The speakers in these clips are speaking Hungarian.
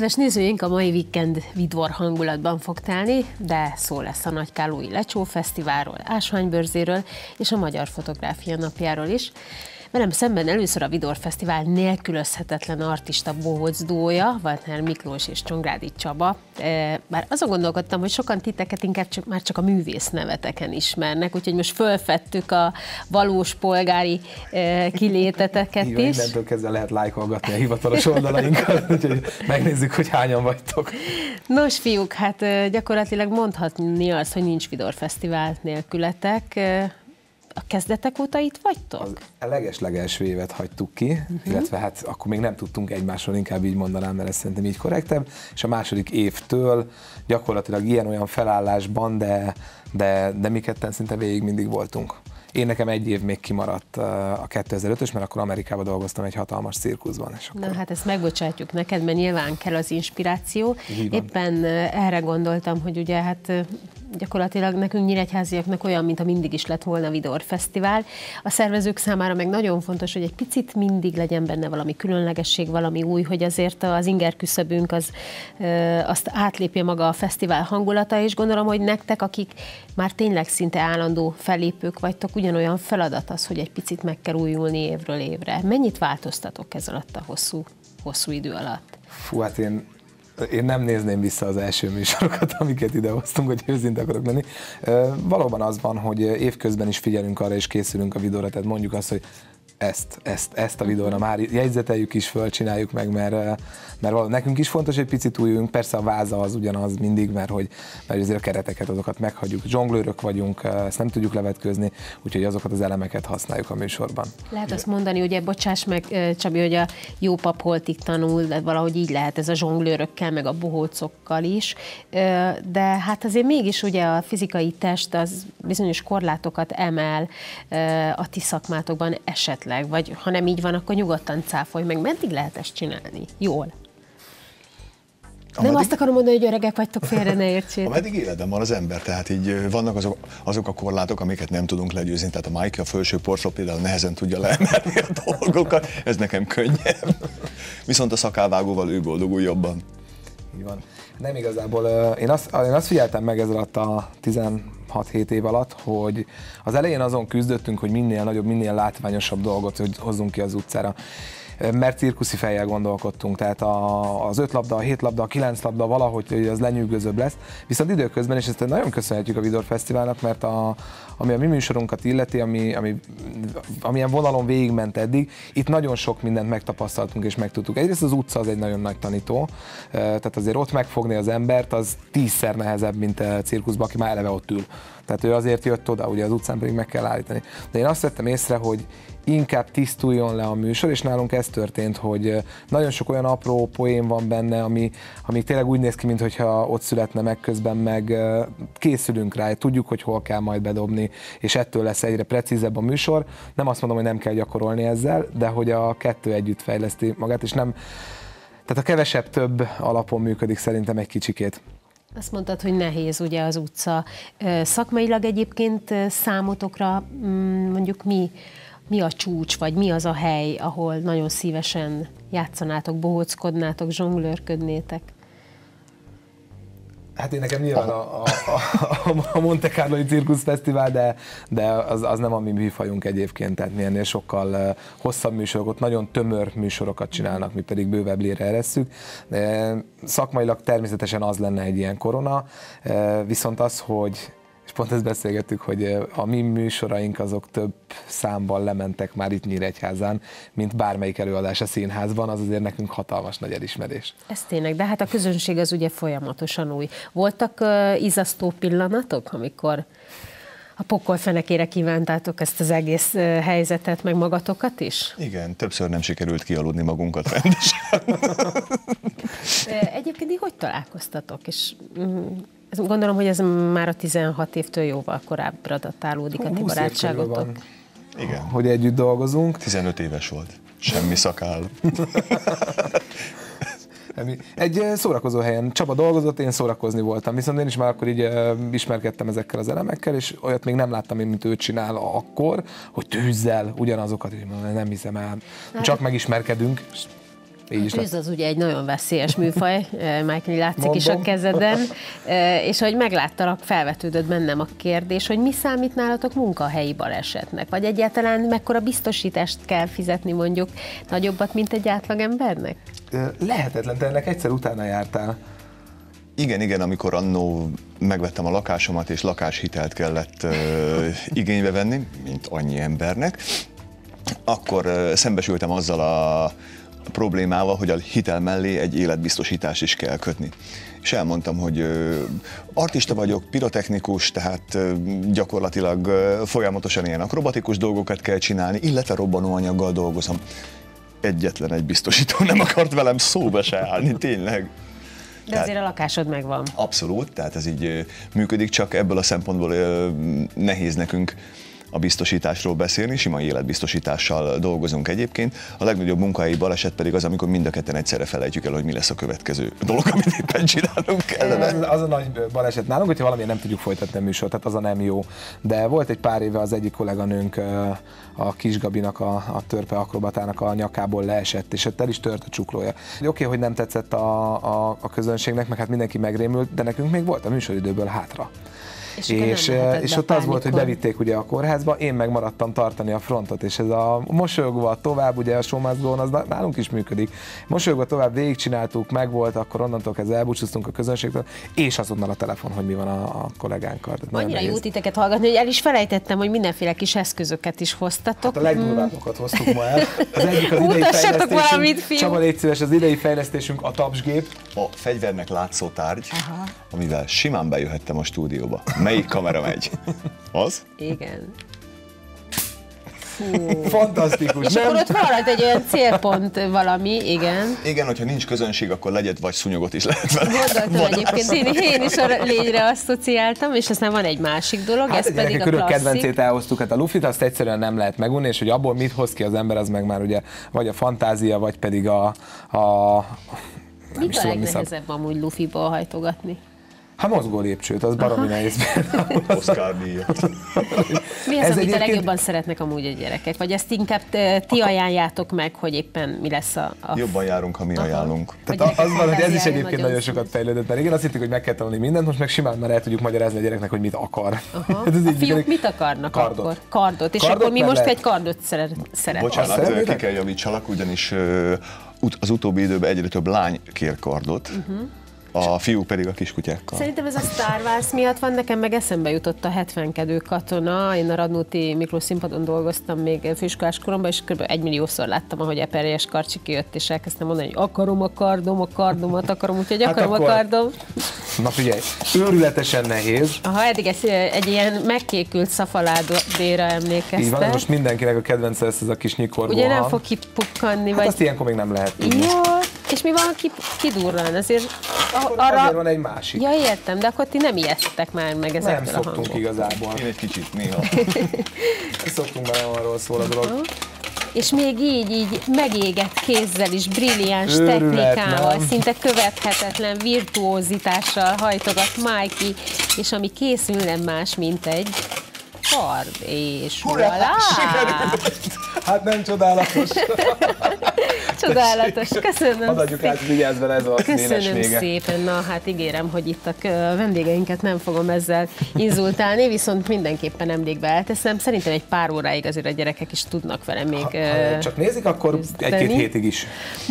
Kedves nézőink, a mai weekend vidor hangulatban fog telni, de szó lesz a Nagykálói Lecsó Fesztiválról, Ásványbőrzéről és a Magyar Fotográfia napjáról is. Velem szemben először a Vidor Fesztivál nélkülözhetetlen artista bohóc dója, Walter Miklós és Csongrádi Csaba. E, bár azon gondolkodtam, hogy sokan titeket inkább csak, már csak a művész neveteken ismernek, úgyhogy most fölfettük a valós polgári e, kiléteteket is. Mindentől kezdve lehet lájkolgatni a hivatalos oldalainkat, úgyhogy megnézzük, hogy hányan vagytok. Nos, fiúk, hát e, gyakorlatilag mondhatni azt, hogy nincs Vidor Fesztivál nélkületek a kezdetek óta itt vagytok? Az leges-legelső évet hagytuk ki, uh-huh. illetve hát akkor még nem tudtunk egymásról, inkább így mondanám, mert ez szerintem így korrektebb, és a második évtől gyakorlatilag ilyen-olyan felállásban, de, de, de mi ketten szinte végig mindig voltunk. Én nekem egy év még kimaradt a 2005-ös, mert akkor Amerikában dolgoztam egy hatalmas cirkuszban. És akkor... Na hát ezt megbocsátjuk neked, mert nyilván kell az inspiráció. Éppen erre gondoltam, hogy ugye hát gyakorlatilag nekünk nyíregyháziaknak olyan, mint a mindig is lett volna Vidor Fesztivál. A szervezők számára meg nagyon fontos, hogy egy picit mindig legyen benne valami különlegesség, valami új, hogy azért az inger küszöbünk az, azt átlépje maga a fesztivál hangulata, és gondolom, hogy nektek, akik már tényleg szinte állandó fellépők vagytok, ugyanolyan feladat az, hogy egy picit meg kell újulni évről évre. Mennyit változtatok ez alatt a hosszú, hosszú idő alatt? Fú, hát én én nem nézném vissza az első műsorokat, amiket idehoztunk, hogy őszinte akarok lenni. Valóban az van, hogy évközben is figyelünk arra, és készülünk a videóra, tehát mondjuk azt, hogy ezt, ezt, ezt a videóra már jegyzeteljük is föl, csináljuk meg, mert, mert valami, nekünk is fontos, hogy picit újuljunk, persze a váza az ugyanaz mindig, mert hogy, mert azért a kereteket azokat meghagyjuk. Zsonglőrök vagyunk, ezt nem tudjuk levetközni, úgyhogy azokat az elemeket használjuk a műsorban. Lehet azt mondani, ugye, bocsáss meg, Csabi, hogy a jó pap holtig tanul, de valahogy így lehet ez a zsonglőrökkel, meg a bohócokkal is, de hát azért mégis ugye a fizikai test az bizonyos korlátokat emel a ti szakmátokban esetleg esetleg, vagy ha nem így van, akkor nyugodtan cáfolj meg. Meddig lehet ezt csinálni? Jól. Ameddig, nem azt akarom mondani, hogy öregek vagytok, félre ne értsétek. Ameddig életben van az ember, tehát így vannak azok, azok a korlátok, amiket nem tudunk legyőzni. Tehát a Mike a felső porszó például nehezen tudja leemelni a dolgokat, ez nekem könnyebb. Viszont a szakálvágóval ő boldogul jobban. Így van. Nem igazából, én azt, én azt figyeltem meg ez alatt a 6-7 év alatt, hogy az elején azon küzdöttünk, hogy minél nagyobb, minél látványosabb dolgot hogy hozzunk ki az utcára mert cirkuszi fejjel gondolkodtunk, tehát a, az öt labda, a hét labda, a kilenc labda valahogy hogy az lenyűgözőbb lesz. Viszont időközben, és ezt nagyon köszönhetjük a Vidor Fesztiválnak, mert a, ami a mi műsorunkat illeti, ami, ami, amilyen vonalon végigment eddig, itt nagyon sok mindent megtapasztaltunk és megtudtuk. Egyrészt az utca az egy nagyon nagy tanító, tehát azért ott megfogni az embert, az tízszer nehezebb, mint a cirkuszban, aki már eleve ott ül. Tehát ő azért jött oda, ugye az utcán pedig meg kell állítani. De én azt vettem észre, hogy inkább tisztuljon le a műsor, és nálunk ez történt, hogy nagyon sok olyan apró poén van benne, ami, ami tényleg úgy néz ki, mintha ott születne meg közben, meg készülünk rá, tudjuk, hogy hol kell majd bedobni, és ettől lesz egyre precízebb a műsor. Nem azt mondom, hogy nem kell gyakorolni ezzel, de hogy a kettő együtt fejleszti magát, és nem, tehát a kevesebb több alapon működik szerintem egy kicsikét. Azt mondtad, hogy nehéz ugye az utca. Szakmailag egyébként számotokra mm, mondjuk mi, mi a csúcs, vagy mi az a hely, ahol nagyon szívesen játszanátok, bohóckodnátok, zsonglőrködnétek? Hát én nekem nyilván a, a, a, a Monte Carlo Cirkusz Fesztivál, de, de az, az nem a mi műfajunk egyébként, tehát mi ennél sokkal hosszabb műsorokat, nagyon tömör műsorokat csinálnak, mi pedig bővebb lére eresszük. Szakmailag természetesen az lenne egy ilyen korona, viszont az, hogy és pont ezt beszélgettük, hogy a mi műsoraink azok több számban lementek már itt Nyíregyházán, mint bármelyik előadás a színházban, az azért nekünk hatalmas nagy elismerés. Ez tényleg, de hát a közönség az ugye folyamatosan új. Voltak uh, izasztó pillanatok, amikor a pokol fenekére kívántátok ezt az egész uh, helyzetet, meg magatokat is? Igen, többször nem sikerült kialudni magunkat rendesen. Egyébként hogy találkoztatok? És mm, Gondolom, hogy ez már a 16 évtől jóval korábbra datálódik a ti barátságotok. Igen. Hogy együtt dolgozunk. 15 éves volt. Semmi szakál. Egy szórakozó helyen Csaba dolgozott, én szórakozni voltam, viszont én is már akkor így ismerkedtem ezekkel az elemekkel, és olyat még nem láttam én, mint ő csinál akkor, hogy tűzzel ugyanazokat, hogy nem hiszem el. Csak megismerkedünk, Így is Ez az ugye egy nagyon veszélyes műfaj, Michael, látszik Mondom. is a kezeden, és hogy megláttalak, felvetődött bennem a kérdés, hogy mi számít nálatok munkahelyi balesetnek, vagy egyáltalán mekkora biztosítást kell fizetni mondjuk nagyobbat, mint egy átlagembernek? Lehetetlen, te ennek egyszer utána jártál. Igen, igen, amikor annó megvettem a lakásomat, és lakáshitelt kellett uh, igénybe venni, mint annyi embernek, akkor uh, szembesültem azzal a problémával, hogy a hitel mellé egy életbiztosítás is kell kötni. És elmondtam, hogy artista vagyok, pirotechnikus, tehát gyakorlatilag folyamatosan ilyen akrobatikus dolgokat kell csinálni, illetve robbanóanyaggal dolgozom. Egyetlen egy biztosító nem akart velem szóba se állni, tényleg. De tehát, azért a lakásod megvan. Abszolút, tehát ez így működik, csak ebből a szempontból nehéz nekünk a biztosításról beszélni, sima életbiztosítással dolgozunk egyébként. A legnagyobb munkahelyi baleset pedig az, amikor mind a ketten egyszerre felejtjük el, hogy mi lesz a következő dolog, amit éppen csinálunk kellene. Az, az a nagy baleset nálunk, hogyha valami nem tudjuk folytatni a műsort, tehát az a nem jó. De volt egy pár éve az egyik kolléganőnk a Kisgabinak, a, a törpe akrobatának a nyakából leesett, és ott el is tört a csuklója. Oké, okay, hogy nem tetszett a, a, a közönségnek, meg hát mindenki megrémült, de nekünk még volt a műsoridőből hátra. És, és, eh, és ott az volt, hogy bevitték ugye a kórházba, én meg maradtam tartani a frontot, és ez a mosolyogva tovább, ugye a showmazgón az nálunk is működik. Mosolyogva tovább végigcsináltuk, meg volt, akkor onnantól kezdve elbúcsúztunk a közönségtől, és azonnal a telefon, hogy mi van a, a kollégánkkal. Annyira jó titeket hallgatni, hogy el is felejtettem, hogy mindenféle kis eszközöket is hoztatok. Hát a legdurvábbakat hmm. hoztuk ma el. Az egyik az idei fejlesztésünk. valamit, fiú. Csaba, légy szíves, az idei fejlesztésünk a tapsgép. A fegyvernek látszó tárgy, Aha. amivel simán bejöhettem a stúdióba. Melyik kamera megy? Az? Igen. Fú. Fantasztikus. És nem? akkor ott van egy olyan célpont valami, igen. Igen, hogyha nincs közönség, akkor legyet vagy szunyogot is lehet vele. Gondoltam egyébként, én, én is a lényre asszociáltam, és aztán van egy másik dolog, hát ez pedig a klasszik. kedvencét elhoztuk, hát a Lufit azt egyszerűen nem lehet megunni, és hogy abból mit hoz ki az ember, az meg már ugye vagy a fantázia, vagy pedig a, a nem Mit a legnehezebb amúgy Lufiból hajtogatni? Hát mozgó lépcsőt, az baromi nehéz. Oscar díjat. Mi az, Ez amit egyébként... a legjobban szeretnek amúgy a gyerekek? Vagy ezt inkább ti ajánljátok meg, hogy éppen mi lesz a... a... Jobban járunk, ha mi Aha. ajánlunk. Tehát az van, hogy ez is egyébként nagyon, nagyon sokat fejlődött, mert igen, azt hittük, hogy meg kell tanulni mindent, most meg simán már el tudjuk magyarázni a gyereknek, hogy mit akar. Aha. ez a fiúk mit akarnak kardot. akkor? Kardot. És kardot akkor mi most egy kardot szeretnénk. Bocsánat, ki kell javítsalak, ugyanis az utóbbi időben egyre több lány kér kardot. Uh-huh a fiúk pedig a kiskutyákkal. Szerintem ez a Star Wars miatt van, nekem meg eszembe jutott a 70 katona. Én a Radnóti Miklós színpadon dolgoztam még főiskolás koromban, és kb. egy milliószor láttam, ahogy Eperjes Karcsi kijött, és elkezdtem mondani, hogy akarom a kardom, a kardomat akarom, úgyhogy hát akarom akkor... a kardom. Na figyelj, őrületesen nehéz. Aha, eddig ez egy ilyen megkékült szafaládéra emlékeztem. Így van, most mindenkinek a kedvence lesz ez a kis nyikorgó. Ugye nem fog kipukkanni, hát vagy... azt ilyenkor még nem lehet. Jó, és mi van, ha kidurran? Azért arra... Azért van egy másik. Ja, értem, de akkor ti nem ijesztek már meg ezektől Nem szoktunk a igazából. Én egy kicsit néha. szoktunk, mert nem arról szól a dolog. Uh-huh. És még így, így megégett kézzel is, brilliáns Őrület, technikával, nem? szinte követhetetlen virtuózitással hajtogat Mikey, és ami készül nem más, mint egy kard, és Ura, Hát nem csodálatos. Csodálatos, köszönöm Hadd adjuk át, vigyázz ez a Köszönöm szépen, na hát ígérem, hogy itt a vendégeinket nem fogom ezzel inzultálni, viszont mindenképpen emlékbe elteszem. Szerintem egy pár óráig azért a gyerekek is tudnak vele még ha, ha Csak nézik, akkor egy-két hétig is.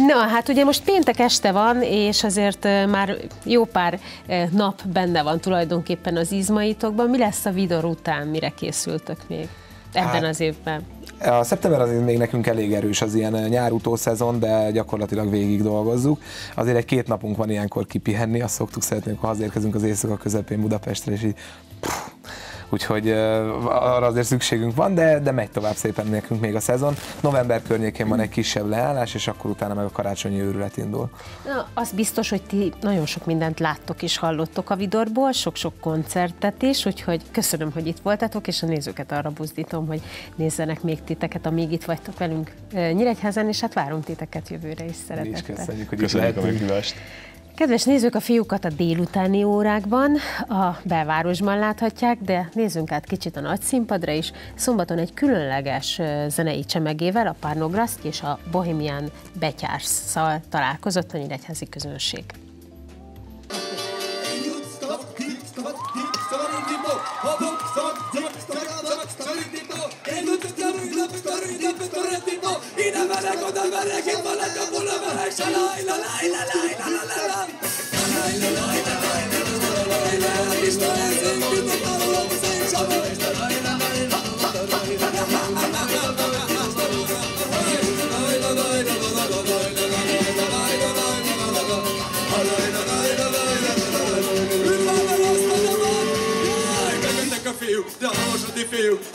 Na, hát ugye most péntek este van, és azért már jó pár nap benne van tulajdonképpen az izmaitokban. Mi lesz a videó után, mire készültök még ebben hát, az évben? A szeptember azért még nekünk elég erős az ilyen nyár szezon, de gyakorlatilag végig dolgozzuk. Azért egy két napunk van ilyenkor kipihenni, azt szoktuk szeretni, ha hazérkezünk az éjszaka közepén Budapestre, és így pff, úgyhogy arra azért szükségünk van, de, de megy tovább szépen nekünk még a szezon. November környékén van egy kisebb leállás, és akkor utána meg a karácsonyi őrület indul. Na, az biztos, hogy ti nagyon sok mindent láttok és hallottok a Vidorból, sok-sok koncertet is, úgyhogy köszönöm, hogy itt voltatok, és a nézőket arra buzdítom, hogy nézzenek még titeket, amíg itt vagytok velünk Nyíregyházen, és hát várunk titeket jövőre is szeretettel. Mi is köszönjük, hogy köszönjük a meghívást. Kedves nézők, a fiúkat a délutáni órákban a belvárosban láthatják, de nézzünk át kicsit a nagy színpadra is. Szombaton egy különleges zenei csemegével a Parnograszt és a Bohemian Betyársszal találkozott a nyíregyházi közönség.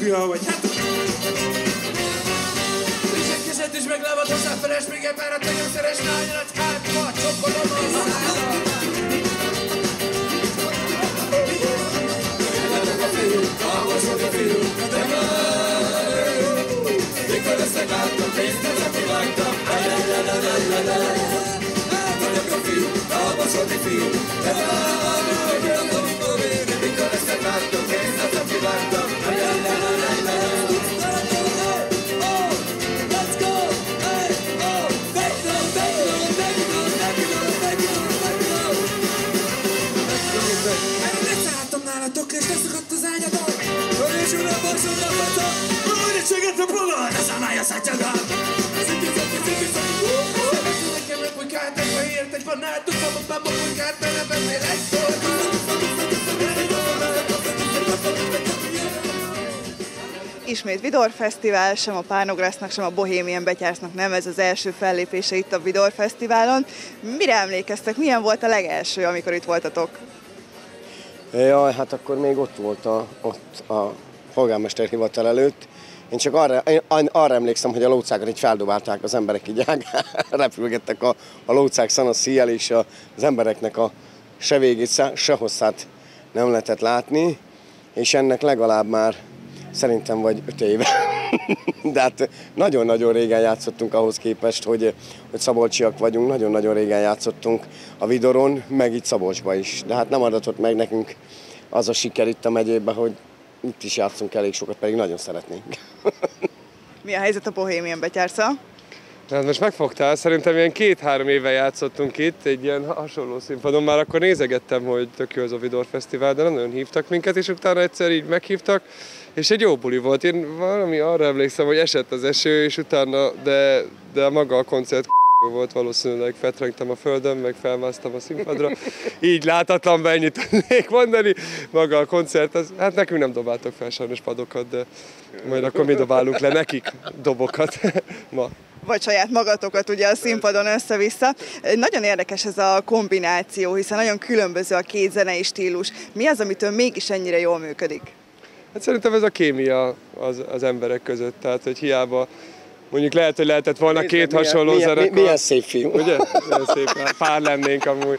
eldugja, vagy hát kezed is meglávad hozzá feles, még ebben a nagyon szeres lányodat hátba, csokolom a szádat. Távolsod a fiú, de már Mikor leszek láttam, pénzt a világtam Vagyok a fiú, távolsod a fiú, de már a próbál, ez a mája szátyaga. Sziki, sziki, sziki, sziki, Nekem egy pulykát, egy fehért, egy banát, tudom, a bába pulykát, bele beszél egy. Ismét Vidor Fesztivál, sem a Pánográsznak, sem a Bohémien Betyársznak nem ez az első fellépése itt a Vidor Fesztiválon. Mire emlékeztek? Milyen volt a legelső, amikor itt voltatok? Jaj, hát akkor még ott volt a, ott a polgármester hivatal előtt, én csak arra, én arra emlékszem, hogy a lócákat így feldobálták, az emberek így repülgettek a, a lócák szana szíjjel, és a, az embereknek a se végét, se hosszát nem lehetett látni, és ennek legalább már szerintem vagy öt éve. De hát nagyon-nagyon régen játszottunk ahhoz képest, hogy, hogy szabolcsiak vagyunk, nagyon-nagyon régen játszottunk a Vidoron, meg itt Szabolcsba is. De hát nem adatott meg nekünk az a siker itt a megyében, hogy itt is játszunk elég sokat, pedig nagyon szeretnénk. Mi a helyzet a Bohémien betyársza? Hát most megfogtál, szerintem ilyen két-három éve játszottunk itt, egy ilyen hasonló színpadon, már akkor nézegettem, hogy tök jó az a Vidor Fesztivál, de nem nagyon hívtak minket, és utána egyszer így meghívtak, és egy jó buli volt. Én valami arra emlékszem, hogy esett az eső, és utána, de, de maga a koncert volt valószínűleg fetrengtem a földön, meg felmásztam a színpadra. Így látatlan ennyit tudnék mondani. Maga a koncert, az, hát nekünk nem dobáltak fel sajnos padokat, de majd akkor mi dobálunk le nekik dobokat ma vagy saját magatokat ugye a színpadon össze-vissza. Nagyon érdekes ez a kombináció, hiszen nagyon különböző a két zenei stílus. Mi az, amitől mégis ennyire jól működik? Hát szerintem ez a kémia az, az emberek között, tehát hogy hiába Mondjuk lehet, hogy lehetett volna Nézd, két milyen, hasonló milyen, zenekar. Milyen szép film. Ugye? Milyen szép, pár lennénk amúgy.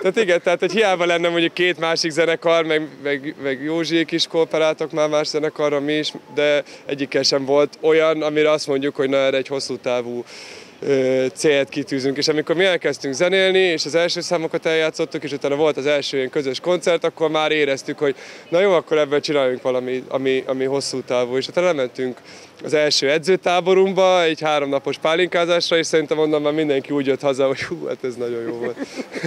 Tehát igen, tehát hogy hiába lenne mondjuk két másik zenekar, meg, meg, meg Józsiék is kooperáltak már más zenekarra, mi is, de egyikkel sem volt olyan, amire azt mondjuk, hogy na erre egy hosszú távú célt kitűzünk. És amikor mi elkezdtünk zenélni, és az első számokat eljátszottuk, és utána volt az első ilyen közös koncert, akkor már éreztük, hogy na jó, akkor ebből csináljunk valami, ami, ami hosszú távú. És utána lementünk az első edzőtáborunkba, egy háromnapos pálinkázásra, és szerintem onnan már mindenki úgy jött haza, hogy hú, hát ez nagyon jó volt.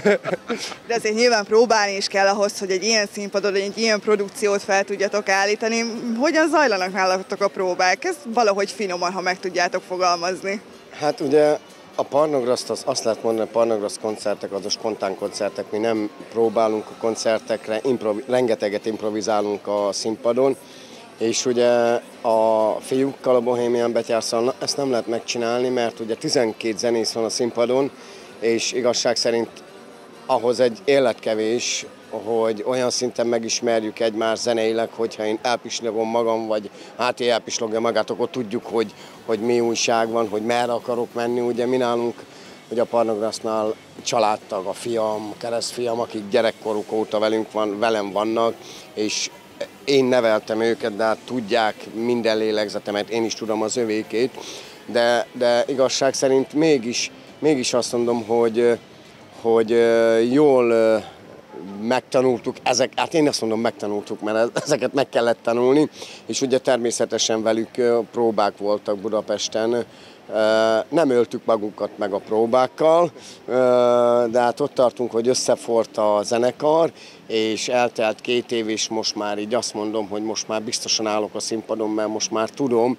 De azért nyilván próbálni is kell ahhoz, hogy egy ilyen színpadon, egy ilyen produkciót fel tudjatok állítani. Hogyan zajlanak nálatok a próbák? Ez valahogy finoman, ha meg tudjátok fogalmazni. Hát ugye a Parnograszt, az, azt lehet mondani, a Parnograszt koncertek, az a spontán koncertek, mi nem próbálunk a koncertekre, improvi, rengeteget improvizálunk a színpadon, és ugye a fiúkkal a Bohemian Betyárszal ezt nem lehet megcsinálni, mert ugye 12 zenész van a színpadon, és igazság szerint ahhoz egy életkevés, hogy olyan szinten megismerjük egymást zeneileg, hogyha én elpislogom magam, vagy hát elpislogja magát, akkor tudjuk, hogy, hogy mi újság van, hogy merre akarok menni. Ugye mi nálunk, hogy a Parnograsznál családtag, a fiam, a keresztfiam, akik gyerekkoruk óta velünk van, velem vannak, és én neveltem őket, de hát tudják minden lélegzetemet, én is tudom az övékét, de, de igazság szerint mégis, mégis azt mondom, hogy, hogy jól megtanultuk, ezek, hát én azt mondom megtanultuk, mert ezeket meg kellett tanulni, és ugye természetesen velük próbák voltak Budapesten, nem öltük magunkat meg a próbákkal, de hát ott tartunk, hogy összefort a zenekar, és eltelt két év, és most már így azt mondom, hogy most már biztosan állok a színpadon, mert most már tudom,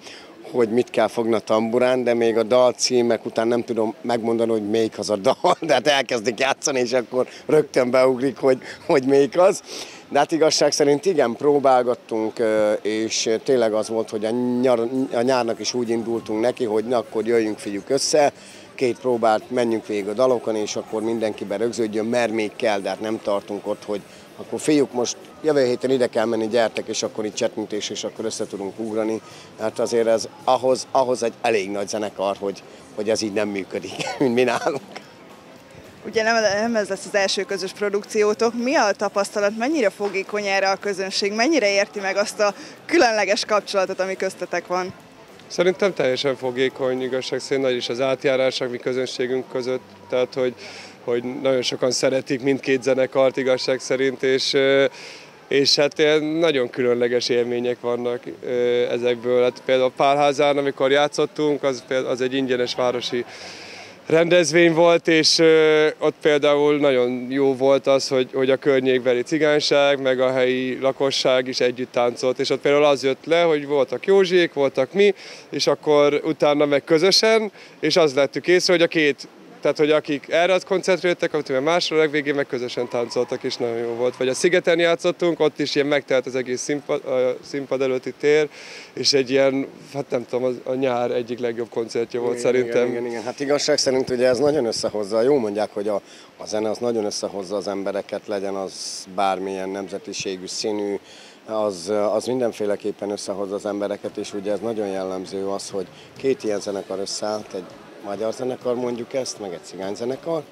hogy mit kell fogni a tamburán, de még a dal címek után nem tudom megmondani, hogy melyik az a dal, de hát elkezdik játszani, és akkor rögtön beugrik, hogy, hogy melyik az. De hát igazság szerint igen, próbálgattunk, és tényleg az volt, hogy a, nyar, a nyárnak is úgy indultunk neki, hogy na, akkor jöjjünk figyük össze, két próbát, menjünk végig a dalokon, és akkor mindenki berögződjön, mert még kell, de hát nem tartunk ott, hogy akkor fiúk most jövő héten ide kell menni, gyertek, és akkor itt csetmintés, és akkor össze tudunk ugrani. Hát azért ez ahhoz, ahhoz egy elég nagy zenekar, hogy, hogy ez így nem működik, mint mi nálunk. Ugye nem, nem ez lesz az első közös produkciótok. Mi a tapasztalat, mennyire fogékony erre a közönség, mennyire érti meg azt a különleges kapcsolatot, ami köztetek van? Szerintem teljesen fogékony, igazság szerint nagy is az átjárás a mi közönségünk között, tehát hogy, hogy nagyon sokan szeretik mindkét zenekart igazság szerint, és és hát ilyen nagyon különleges élmények vannak ezekből. Hát például Pálházán, amikor játszottunk, az, az egy ingyenes városi rendezvény volt, és ott például nagyon jó volt az, hogy, hogy a környékbeli cigányság, meg a helyi lakosság is együtt táncolt, és ott például az jött le, hogy voltak Józsiék, voltak mi, és akkor utána meg közösen, és az lettük észre, hogy a két tehát, hogy akik erre az koncentráltak, amit másra a legvégén meg közösen táncoltak, és nagyon jó volt. Vagy a Szigeten játszottunk, ott is ilyen megtelt az egész színpad, a színpad előtti tér, és egy ilyen, hát nem tudom, a nyár egyik legjobb koncertje volt igen, szerintem. Igen, igen, igen. Hát igazság szerint ugye ez nagyon összehozza, jó mondják, hogy a, a zene az nagyon összehozza az embereket, legyen az bármilyen nemzetiségű, színű, az, az mindenféleképpen összehozza az embereket, és ugye ez nagyon jellemző az, hogy két ilyen zenekar összeállt, egy magyar zenekar mondjuk ezt, meg egy cigány zenekar,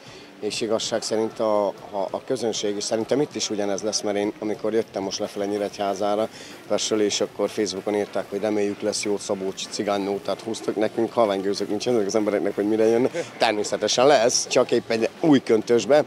és igazság szerint a, a, a közönség is, szerintem itt is ugyanez lesz, mert én amikor jöttem most lefele Nyíregyházára, Persről, és akkor Facebookon írták, hogy reméljük lesz jó Szabócsi cigánynótát húztak nekünk, halványgőzök nincsenek az embereknek, hogy mire jönne. Természetesen lesz, csak épp egy új köntösbe.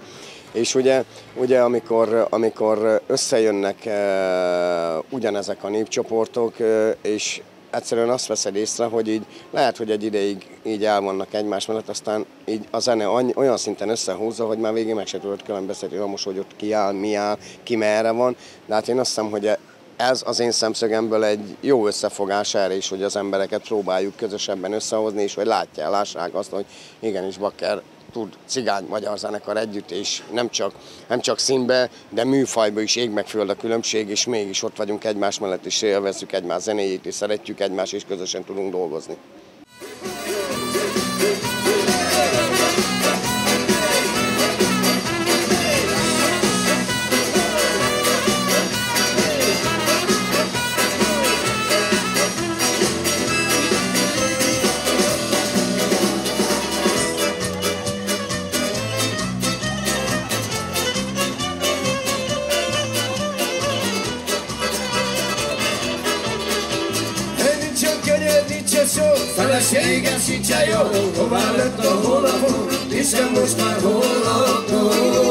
És ugye, ugye amikor, amikor összejönnek e, ugyanezek a népcsoportok, e, és egyszerűen azt veszed észre, hogy így lehet, hogy egy ideig így el vannak egymás mellett, aztán így a zene olyan szinten összehúzza, hogy már végén meg se tudod különböztetni, hogy most, hogy ott ki áll, mi áll, ki merre van. De hát én azt hiszem, hogy ez az én szemszögemből egy jó összefogás erre is, hogy az embereket próbáljuk közösebben összehozni, és hogy látják, lássák azt, hogy igenis Bakker tud cigány magyar zenekar együtt, és nem csak, nem csak színbe, de műfajba is ég meg föld a különbség, és mégis ott vagyunk egymás mellett, és élvezzük egymás zenéjét, és szeretjük egymást, és közösen tudunk dolgozni. Sincsen jó, hová lett a hónapom, hiszen most már hónapom.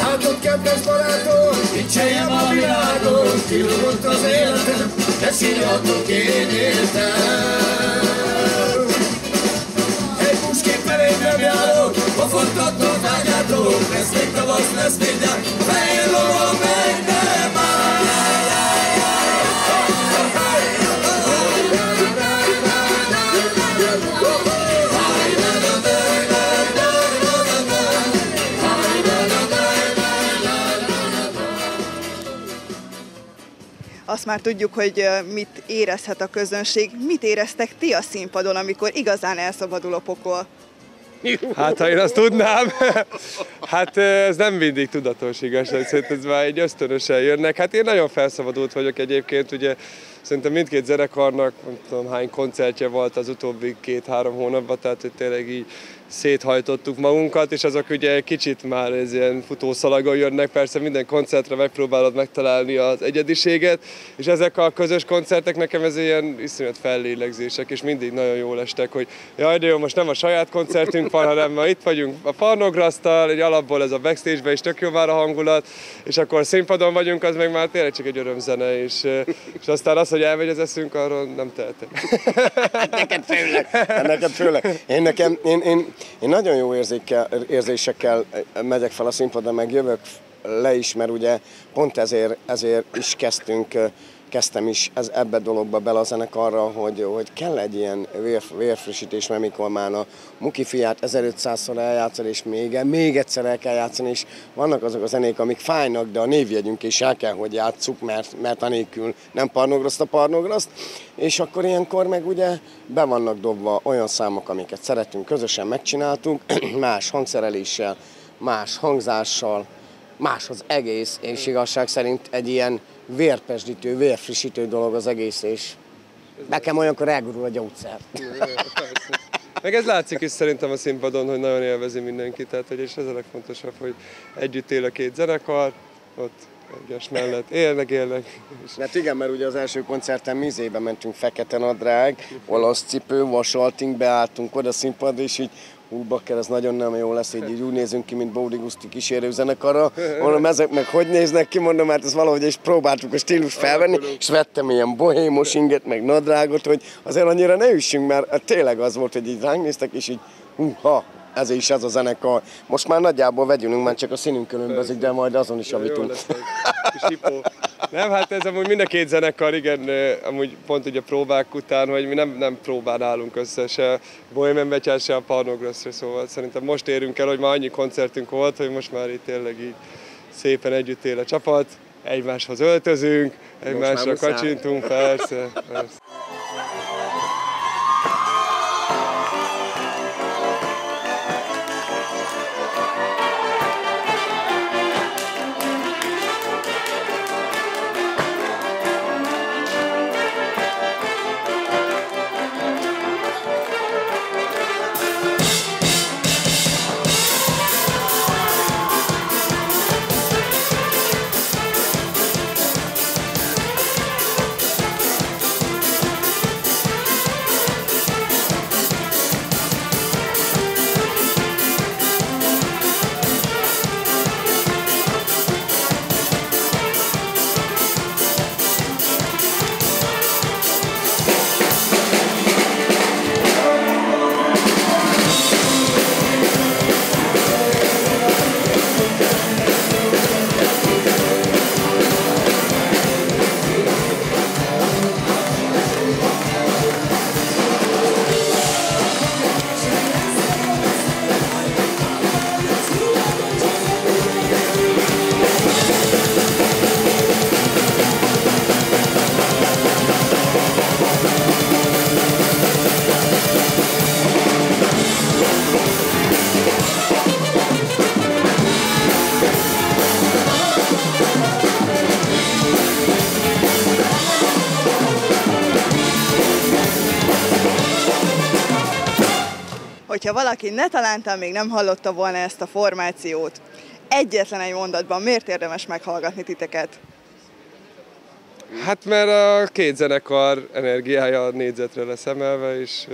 Hát ott kedves barátom, kicseljem a világot, kilógott az életem, de színjatok én. Egy muskép felé nem járok, a fogadtott ágyától, lesz még tavasz, lesz azt már tudjuk, hogy mit érezhet a közönség. Mit éreztek ti a színpadon, amikor igazán elszabadul a pokol? Hát, ha én azt tudnám, hát ez nem mindig tudatos igazság, szerintem ez már egy ösztönösen jönnek. Hát én nagyon felszabadult vagyok egyébként, ugye szerintem mindkét zenekarnak, nem tudom hány koncertje volt az utóbbi két-három hónapban, tehát hogy tényleg így széthajtottuk magunkat, és azok ugye kicsit már ez ilyen futószalagon jönnek, persze minden koncertre megpróbálod megtalálni az egyediséget, és ezek a közös koncertek nekem ez ilyen iszonyat fellélegzések, és mindig nagyon jól estek, hogy jaj, de jó, most nem a saját koncertünk van, hanem ma itt vagyunk a Farnograsztal, egy alapból ez a backstage-be is tök jó már a hangulat, és akkor színpadon vagyunk, az meg már tényleg csak egy örömzene, és, és aztán az, hogy elmegy az eszünk, arról nem tehetek. neked főleg. Neked főleg. Én nekem, én, én, én nagyon jó érzékkel, érzésekkel megyek fel a színpadra, meg jövök le is, mert ugye pont ezért, ezért is kezdtünk kezdtem is ez, ebbe dologba bele a zenekarra, hogy, hogy kell egy ilyen vér, vérfrissítés, mert mikor már a Muki fiát 1500-szor eljátszol, és még, még egyszer el kell játszani, és vannak azok a zenék, amik fájnak, de a névjegyünk is el kell, hogy játsszuk, mert, mert anélkül nem parnograszt a parnograszt, és akkor ilyenkor meg ugye be vannak dobva olyan számok, amiket szeretünk, közösen megcsináltunk, más hangszereléssel, más hangzással, más az egész, és igazság szerint egy ilyen vérpesdítő, vérfrissítő dolog az egész, és nekem olyankor elgurul a gyógyszer. Meg ez látszik is szerintem a színpadon, hogy nagyon élvezi mindenki, tehát hogy és ez a legfontosabb, hogy együtt él a két zenekar, ott egyes mellett élnek, élnek. Hát igen, mert ugye az első koncerten mizébe mentünk fekete nadrág, olasz cipő, vasaltunk, beálltunk oda színpadra, és így hú, bakker, ez nagyon nem jó lesz, így, így úgy nézünk ki, mint Bódi Guszti kísérő zenekarra. Mondom, ezek meg hogy néznek ki, mondom, hát ez valahogy is próbáltuk a stílus felvenni, és vettem ilyen bohémos inget, meg nadrágot, hogy azért annyira ne üssünk, mert tényleg az volt, hogy így ránk néztek, és így, hú, ha, ez is ez a zenekar. Most már nagyjából vegyünk, már csak a színünk különbözik, de majd azon is javítunk. Nem, hát ez amúgy mind a két zenekar, igen, amúgy pont ugye próbák után, hogy mi nem, nem próbálunk össze se Bohemian Betyár, se a Parnograszra, szóval szerintem most érünk el, hogy már annyi koncertünk volt, hogy most már itt tényleg így szépen együtt él a csapat, egymáshoz öltözünk, egymásra kacsintunk, persze, persze. Hogyha valaki ne talántán még nem hallotta volna ezt a formációt, egyetlen egy mondatban miért érdemes meghallgatni titeket? Hát mert a két zenekar energiája a négyzetre lesz emelve, és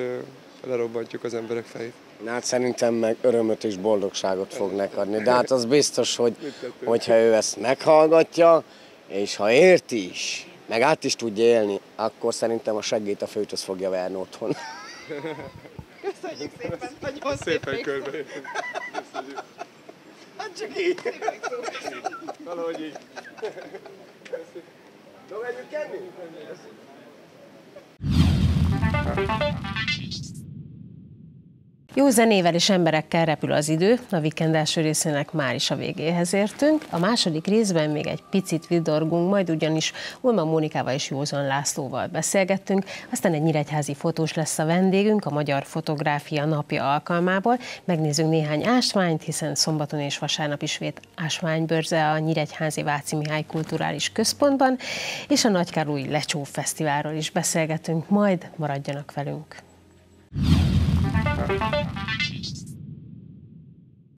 lerobbantjuk az emberek fejét. Na, hát szerintem meg örömöt és boldogságot fog nekadni. De hát az biztos, hogy hogyha ő ezt meghallgatja, és ha érti is, meg át is tudja élni, akkor szerintem a segít a főtöz fogja verni otthon. Köszönjük szépen, nagyon Szépen körbe. Hát csak így. Valahogy így. Na, menjünk enni? Jó zenével és emberekkel repül az idő, a vikend első részének már is a végéhez értünk. A második részben még egy picit vidorgunk, majd ugyanis Ulma Mónikával és Józan Lászlóval beszélgettünk, aztán egy nyíregyházi fotós lesz a vendégünk a Magyar Fotográfia napja alkalmából. Megnézzünk néhány ásványt, hiszen szombaton és vasárnap is vét ásványbörze a Nyíregyházi Váci Mihály Kulturális Központban, és a Nagykárúi Lecsó Fesztiválról is beszélgetünk, majd maradjanak velünk. Thank you.